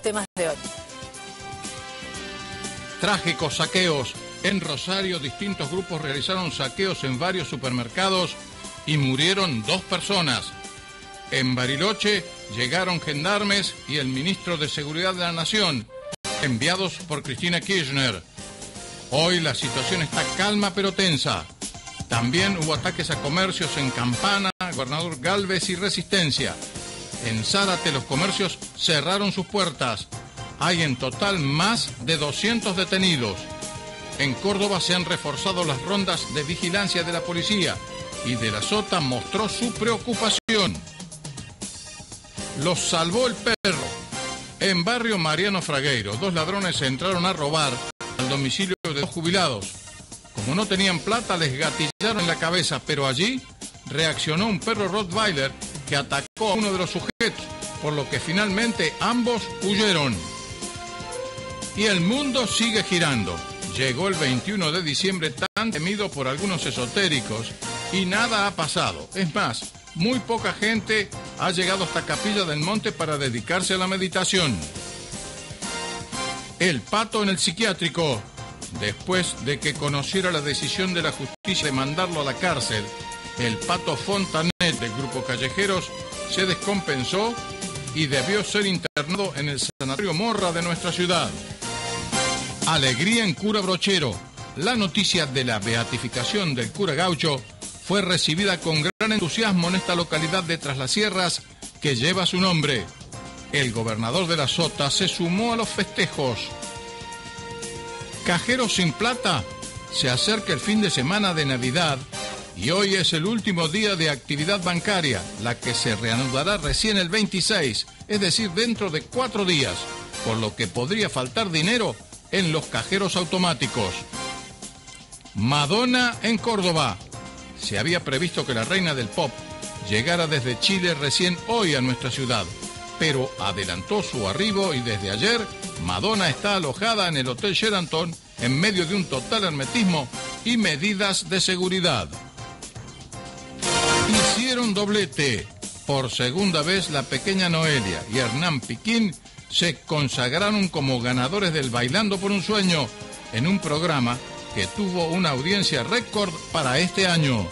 temas de hoy. Trágicos saqueos. En Rosario, distintos grupos realizaron saqueos en varios supermercados y murieron dos personas. En Bariloche llegaron gendarmes y el ministro de Seguridad de la Nación, enviados por Cristina Kirchner. Hoy la situación está calma pero tensa. También hubo ataques a comercios en Campana, Gobernador Galvez y Resistencia. En Zárate los comercios cerraron sus puertas. Hay en total más de 200 detenidos. En Córdoba se han reforzado las rondas de vigilancia de la policía y de la Sota mostró su preocupación. Los salvó el perro. En barrio Mariano Fragueiro, dos ladrones entraron a robar al domicilio de dos jubilados. Como no tenían plata, les gatillaron en la cabeza, pero allí reaccionó un perro Rottweiler que atacó a uno de los sujetos, por lo que finalmente ambos huyeron. Y el mundo sigue girando. Llegó el 21 de diciembre tan temido por algunos esotéricos y nada ha pasado. Es más, muy poca gente ha llegado hasta Capilla del Monte para dedicarse a la meditación. El pato en el psiquiátrico. Después de que conociera la decisión de la justicia de mandarlo a la cárcel, el pato Fontanet del grupo Callejeros se descompensó y debió ser internado en el sanatorio Morra de nuestra ciudad. Alegría en Cura Brochero. La noticia de la beatificación del cura gaucho fue recibida con gran entusiasmo en esta localidad de Tras las Sierras que lleva su nombre. El gobernador de la Sota se sumó a los festejos. Cajeros sin plata. Se acerca el fin de semana de Navidad y hoy es el último día de actividad bancaria, la que se reanudará recién el 26, es decir, dentro de cuatro días, por lo que podría faltar dinero en los cajeros automáticos. Madonna en Córdoba. Se había previsto que la reina del pop llegara desde Chile recién hoy a nuestra ciudad, pero adelantó su arribo y desde ayer Madonna está alojada en el Hotel Sheraton en medio de un total hermetismo y medidas de seguridad. Hicieron doblete. Por segunda vez la pequeña Noelia y Hernán Piquín se consagraron como ganadores del Bailando por un Sueño en un programa que tuvo una audiencia récord para este año.